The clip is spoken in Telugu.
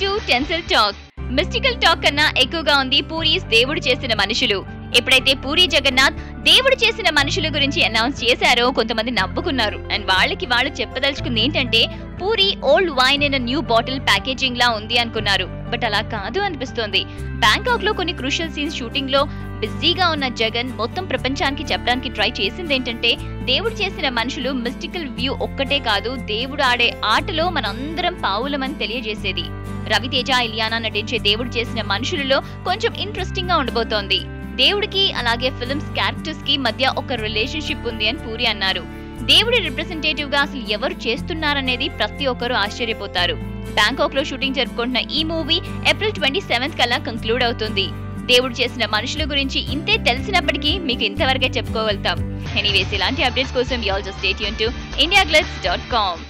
To tensile talk mystical talk కన్నా ఎక్కువగా ఉంది పూరీస్ దేవుడు చేసిన మనుషులు. ఎప్పుడైతే పూరి జగన్నాథ్ దేవుడు చేసిన మనుషుల గురించి అనౌన్స్ చేశారో కొంతమంది నవ్వుకున్నారు. అండ్ వాళ్ళకి వాళ్ళు చెప్పదలుచుకుంది ఏంటంటే Puri old wine in new bottle packaging లా ఉంది అనుకున్నారు. బట్ అలా కాదు అనిపిస్తోంది. బ్యాంకాక్లో కొన్ని క్రూషల్ సీన్స్ షూటింగ్లో బిజీగా ఉన్న జగన్ మొత్తం ప్రపంచానికి చెప్పడానికి ట్రై చేసింది ఏంటంటే దేవుడు చేసిన మనుషులు మిస్టికల్ వ్యూ ఒక్కటే కాదు దేవుడు ఆడే ఆటలో మనందరం పావులమని తెలియజేసేది. రవితేజ ఇలియానా నటించే దేవుడు చేసిన మనుషులలో కొంచెం ఇంట్రెస్టింగ్గా ఉండబోతోంది దేవుడికి అలాగే ఫిల్మ్స్ క్యారెక్టర్స్కి మధ్య ఒక రిలేషన్షిప్ ఉంది అని పూరి అన్నారు. దేవుడి రిప్రజెంటేటివ్గా అసలు ఎవరు చేస్తున్నారనేది ప్రతి ఒక్కరూ ఆశ్చర్యపోతారు. బ్యాంకాక్లో షూటింగ్ జరుపుకుంటున్న ఈ మూవీ ఏప్రిల్ ట్వంటీ సెవెంత్ కల్లా కంక్లూడ్ అవుతుంది. దేవుడు చేసిన మనుషుల గురించి ఇంతే తెలిసినప్పటికీ మీకు ఇంతవరకే చెప్పుకోగలుగుతాం. ఎనీవేస్ ఇలాంటి అప్డేట్స్ కోసం యూ ఆల్ జస్ట్ స్టేట్ యూన్ టు ఇండియా డాట్ కామ్